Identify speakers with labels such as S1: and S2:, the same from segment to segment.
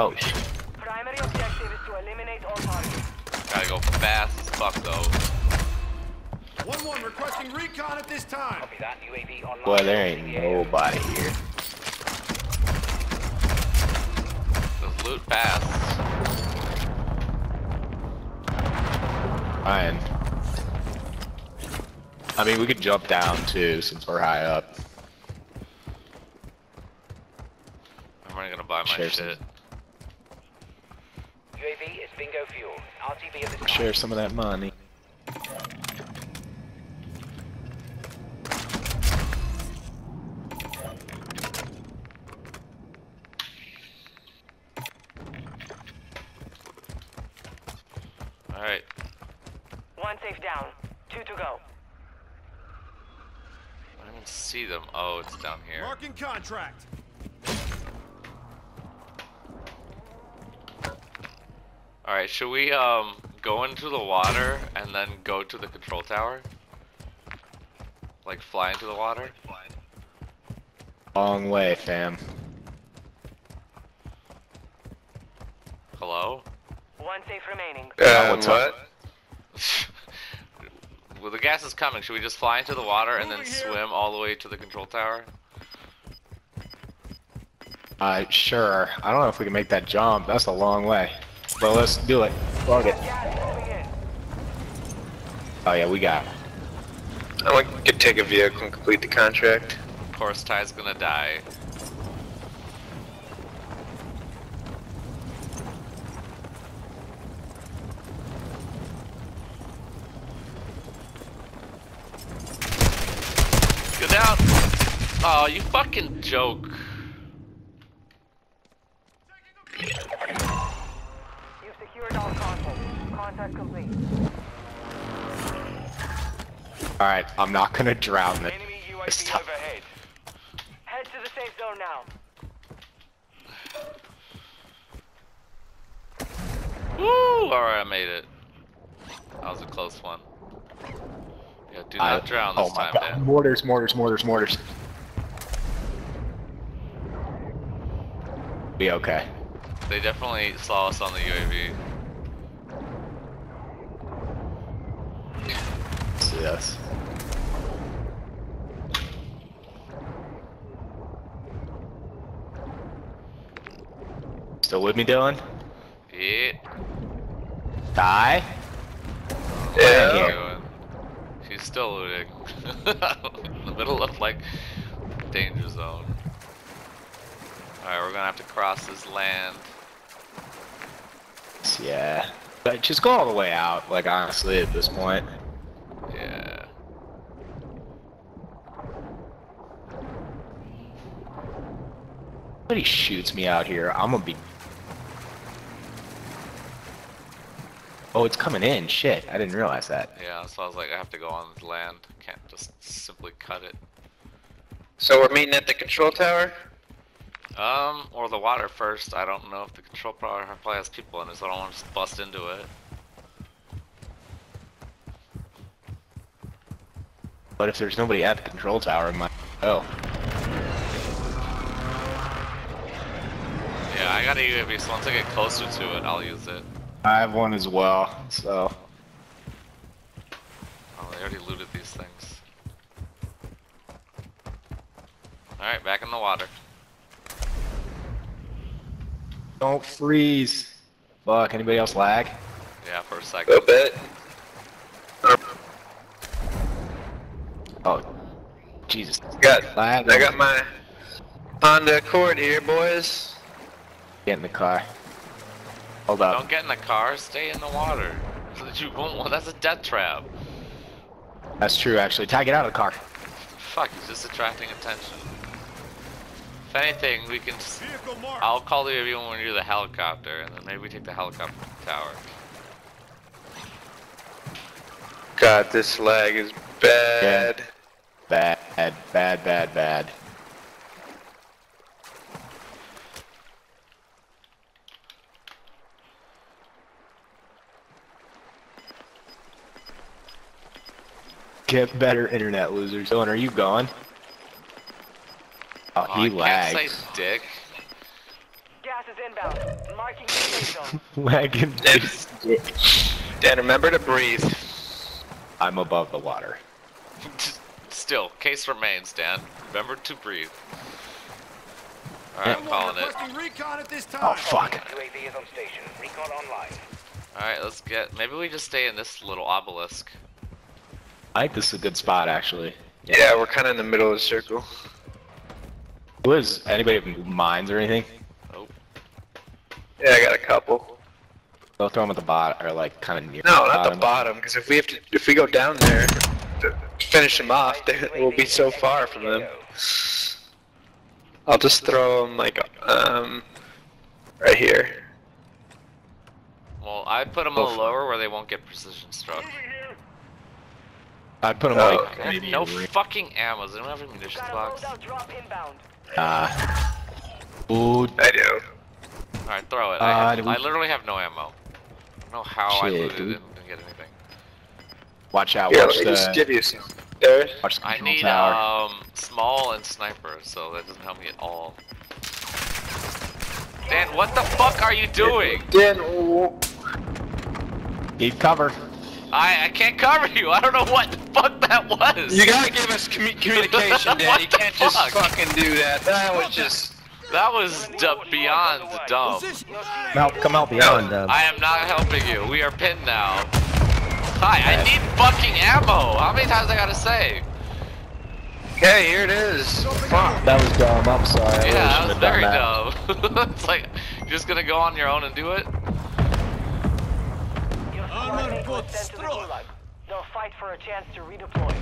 S1: Oh, shit.
S2: Primary objective is to eliminate all targets.
S3: Gotta go fast as fuck though.
S4: 1-1 requesting recon at this time.
S5: Copy that. UAV online.
S1: Boy, there ain't nobody here.
S3: Just loot fast.
S1: Fine. I mean, we could jump down too, since we're high up.
S3: I'm only gonna buy my
S1: Share
S3: shit.
S5: UAV is bingo fuel. RTB at this.
S1: Share some of that money.
S3: Alright.
S2: One safe down. Two to go.
S3: I don't even see them. Oh, it's down here.
S4: Marking contract.
S3: Alright, should we um go into the water and then go to the control tower? Like fly into the water?
S1: Long way, fam.
S3: Hello?
S2: One safe remaining.
S1: Uh, what's up?
S3: well, the gas is coming. Should we just fly into the water and then
S4: here.
S3: swim all the way to the control tower?
S1: Uh, sure. I don't know if we can make that jump. That's a long way. But let's do it. Fuck it.
S2: In.
S1: Oh yeah, we got it.
S6: I we to take a vehicle and complete the contract.
S3: Of course, Ty's gonna die. Get down! Oh, you fucking joke.
S2: Contact. Contact complete.
S1: Alright, I'm not gonna drown it.
S2: Enemy
S1: It's
S2: UAV
S1: tough.
S2: overhead. Head to the safe zone now.
S3: Woo! Alright, I made it. That was a close one. Yeah, do not
S1: I-
S3: drown
S1: oh
S3: this
S1: my
S3: time,
S1: god.
S3: man.
S1: Mortars, mortars, mortars, mortars. Be okay.
S3: They definitely saw us on the UAV.
S1: See us. Still with me, Dylan?
S3: Yeah.
S1: Die?
S6: Yeah.
S1: Here.
S3: doing? She's still looting. In the middle of like danger zone. Alright, we're gonna have to cross this land.
S1: Yeah. But just go all the way out, like honestly at this point.
S3: Yeah.
S1: Somebody shoots me out here, I'm gonna be Oh, it's coming in. Shit, I didn't realize that.
S3: Yeah, so I was like, I have to go on land. Can't just simply cut it.
S6: So we're meeting at the control tower?
S3: Um, or the water first. I don't know if the control tower probably has people in it, so I don't want to just bust into it.
S1: But if there's nobody at the control tower, it might oh.
S3: Yeah, I got a UAV, so once I get closer to it, I'll use it.
S1: I have one as well, so
S3: Oh, they already looted these things. Alright, back in the water.
S1: don't freeze. Fuck, anybody else lag?
S3: Yeah, for a
S6: A
S3: second.
S6: little bit.
S1: Oh, Jesus.
S6: Got,
S1: Lag.
S6: I got my Honda Accord here, boys.
S1: Get in the car. Hold up.
S3: Don't get in the car, stay in the water. So that you won't, well, that's a death trap.
S1: That's true, actually. Ty, get out of the car.
S3: Fuck, he's just attracting attention. If anything, we can just, I'll call the UAV when we're near the helicopter, and then maybe we take the helicopter to the tower.
S6: God, this lag is bad.
S1: Bad, bad, bad, bad. Get better internet, losers. Dylan, are you gone? Oh,
S3: Oh,
S1: he
S3: I can't
S1: lags.
S3: say dick.
S2: Gas is inbound. Marking the safe zone.
S1: Wagon.
S6: Dan, Dan, remember to breathe.
S1: I'm above the water.
S3: Still, case remains, Dan. Remember to breathe. Alright, I'm calling it.
S4: recon at this oh, time.
S1: Oh fuck.
S5: UAV is on station. Recon online.
S3: Alright, let's get. Maybe we just stay in this little obelisk.
S1: I think this is a good spot actually.
S6: Yeah, we're kind of in the middle of the circle.
S1: Who is anybody have mines or anything?
S3: Oh,
S6: Yeah, I got a couple.
S1: They'll throw them at the bottom or like kind of near.
S6: No, not the bottom, because if we have to, if we go down there to finish them off, they, we'll be so far from them. I'll just throw them like, um, right here.
S3: well, I put them a little lower where they won't get precision struck.
S1: I'd put them
S6: Oh,
S1: like
S6: okay.
S1: Maybe
S3: no
S1: a
S3: fucking ammo. They don't have a munitions
S2: Got a
S3: box.
S2: loadout drop inbound.
S1: Uh, ooh,
S6: I do.
S3: Alright, throw it.
S1: Uh,
S3: I, have,
S1: we-
S3: I literally have no ammo. I don't know how I
S1: Shit,
S3: looted
S1: dude.
S3: it and didn't get anything.
S1: watch out!
S6: Here,
S1: watch
S6: let me just give you some. There.
S1: watch the
S3: I need
S1: tower.
S3: um small and sniper, so that doesn't help me at all. Dan, what the fuck are you doing?
S6: Dan, oh,
S1: Keep cover.
S3: I I can't cover you. I don't know what the fuck that was.
S6: you gotta give us commu- communication, Dan. You can't just fucking do that. That was just.
S3: That was beyond dumb.
S4: Position.
S1: Come out, come out beyond. Uh,
S3: I am not helping you. We are pinned now. Hi, I need fucking ammo. How many times I gotta say?
S6: Okay, here it is. Fuck.
S1: that was dumb. I'm sorry. I
S3: Yeah,
S1: shouldn't
S3: that was
S1: have done
S3: very
S1: that.
S3: dumb. it's like you're just gonna go on your own and do it.
S2: Your
S4: Armor
S2: squad mate was
S4: bot
S2: sent to the
S4: struck.
S2: gulag. They'll fight for a chance to redeploy.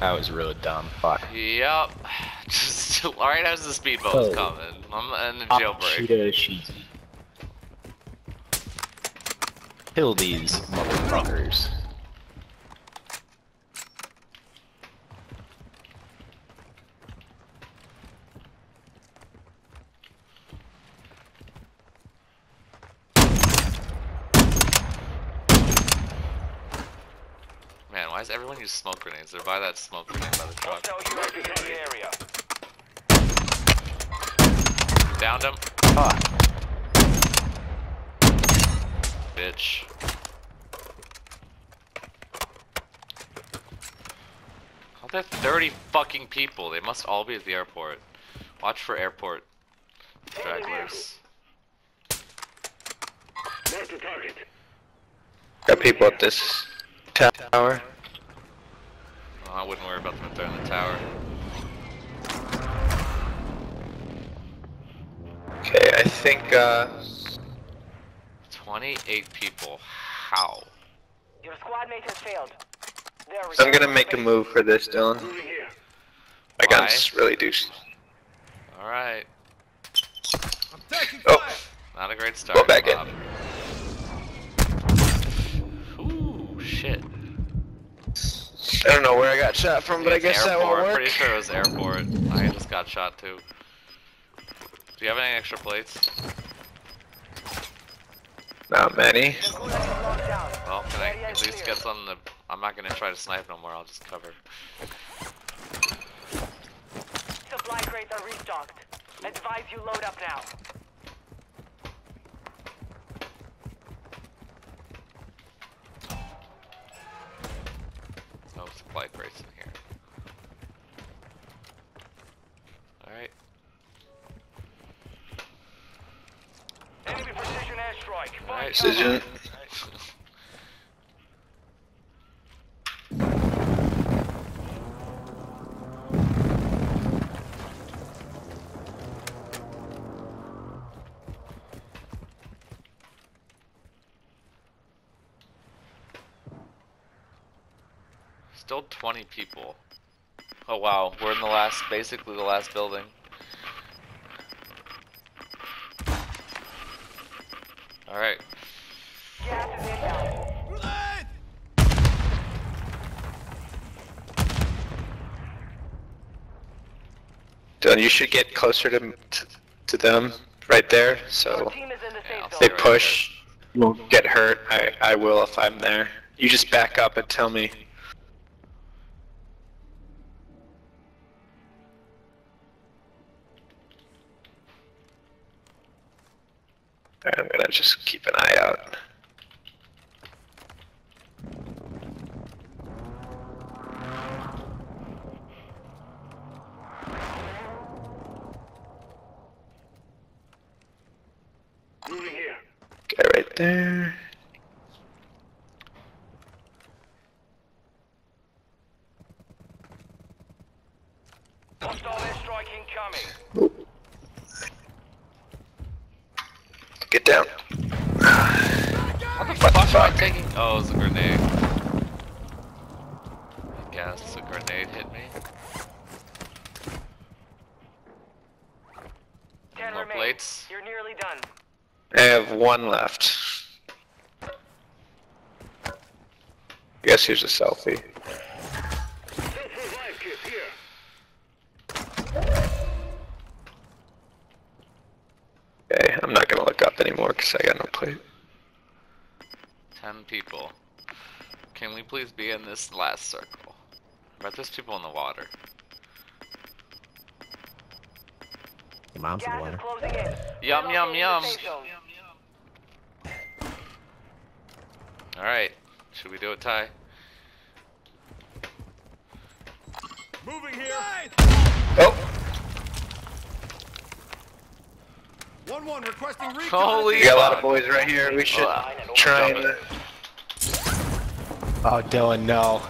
S1: That was really dumb. Fuck.
S3: Yep. Just right as the speedboat's
S1: Oh.
S3: coming. I'm in the
S1: Ah,
S3: jailbreak.
S1: Cheetah sheezy. Kill these motherfuckers.
S3: Everyone use smoke grenades? They're by that smoke grenade by the truck.
S2: UAV in the area.
S3: Downed him.
S1: Fuck.
S3: Bitch. How there 30 fucking people? They must all be at the airport. Watch for airport stragglers.
S6: Got people at this tower.
S3: Oh, I wouldn't worry about them if they're in the tower.
S6: Okay, I think, uh,
S3: 28 people. How?
S2: Your squad mate has failed. They're
S6: I'm gonna make a move for this, Dylan. My
S3: Why?
S6: guns really do. s-
S3: Alright.
S4: I'm taking
S6: Oh.
S3: Not a great start.
S6: Go back in.
S3: Ooh, shit.
S6: I don't know where I got shot from, but I
S3: It's
S6: guess that
S3: airport.
S6: won't work.
S3: Pretty sure it was airport. I just got shot too. Do you have any extra plates?
S6: Not many.
S3: Well, can I at least get something to... I'm not gonna try to snipe no more. I'll just cover.
S2: Supply crates are restocked. Advise you load up now.
S3: Crates here. Alright.
S2: Enemy precision airstrike.
S3: Alright.
S6: Precision.
S3: Still 20 people. Oh wow, we're in the last, basically the last building. Alright.
S2: Gas is
S6: Dylan, you should get closer to to, to them right there,
S2: Your
S6: so
S2: team is in the
S3: Yeah,
S2: safe
S6: they
S3: right
S6: push. You won't get hurt. I I will if I'm there. You just back up and tell me. Alright, I'm gonna just keep an eye out.
S4: Moving here.
S6: Guy right there.
S5: Hostile airstrike incoming.
S6: Down.
S3: What the fuck am I taking? Oh, it was a grenade. I guess a grenade hit me.
S2: Ten
S3: No
S2: remain.
S3: plates.
S2: You're nearly done.
S6: I have one left. I guess here's a selfie.
S4: Revive kit here.
S6: Okay, I'm not gonna look up I got no plate.
S3: Ten people. Can we please be in this last circle? But there's people in the water.
S7: Your mom's in the water.
S3: Yum yum yum. Alright. Should we do it, Ty?
S4: Moving here.
S6: Oh,
S4: One one requesting recon.
S3: Holy
S6: we got a lot of boys right here. We should
S3: Wow.
S6: try and.
S1: Oh, Dylan, no.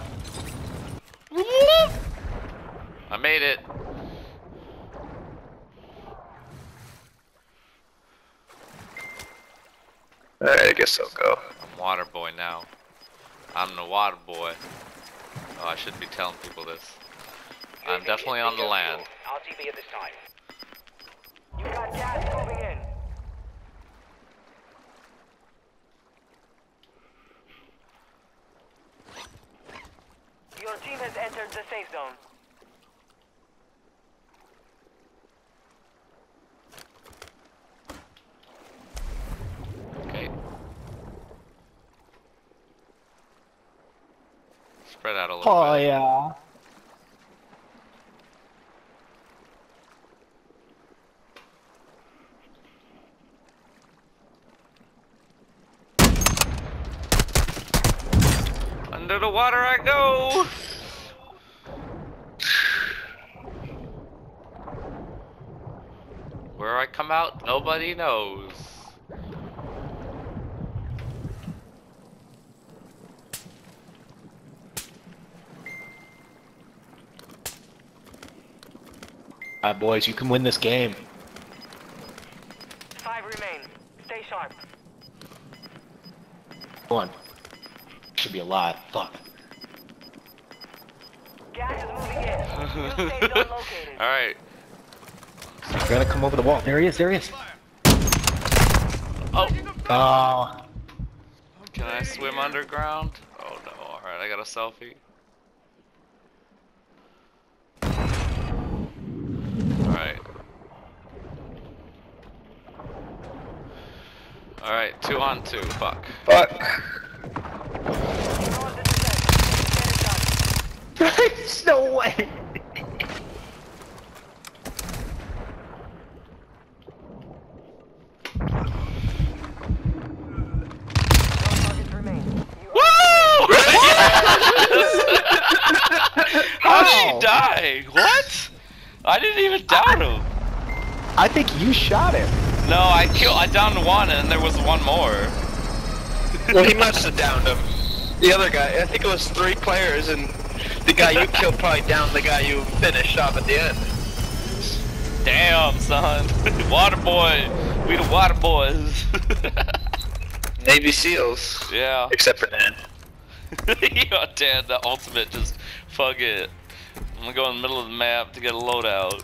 S3: I made it.
S6: Alright, I guess I'll go.
S3: I'm water boy now. I'm the water boy. Oh, I shouldn't be telling people this. I'm definitely on the land.
S5: RTB at this time.
S2: You got gas moving in. Your team has entered the safe zone.
S3: Okay. Spread out a little
S1: Oh,
S3: bit.
S1: yeah.
S3: Under the water I go! Where I come out, nobody knows.
S1: All right, boys, you can win this game.
S2: Five remain. Stay sharp.
S1: One. Should be alive. Fuck.
S2: Gas is moving in. New safe zone located.
S3: Alright.
S1: You're gonna come over the wall. There he is. There he is.
S3: Oh!
S1: Oh.
S3: Can I swim underground? Oh no, alright, I got a selfie. Alright. Alright, two on two, fuck.
S6: Fuck.
S2: Pause the descent. Get it done.
S1: There's no way.
S2: No targets remain. You
S3: Woo! How'd she die? What? I didn't even down him.
S1: I think you shot him.
S3: No, I killed. I downed one, and there was one more.
S6: Well, he must have downed him. The other guy, I think it was three players, and the guy you killed probably downed the guy you finished off at the end.
S3: Damn, son. water boy. We the water boys.
S6: Navy SEALs.
S3: yeah.
S6: Except for Dan.
S3: yeah, Dan, the ultimate. Just fuck it. I'm gonna go in the middle of the map to get a loadout.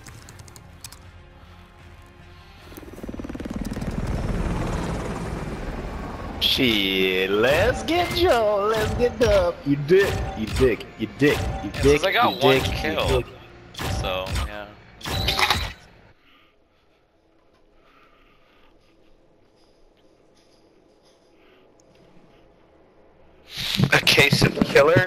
S1: Shit, let's get Joe, let's get up. You dick, you dick, you dick, you
S3: Yeah,
S1: dick,
S3: since I got
S1: you
S3: one
S1: dick, you
S3: kill.
S1: dick.
S3: So, yeah.
S6: A case of killer.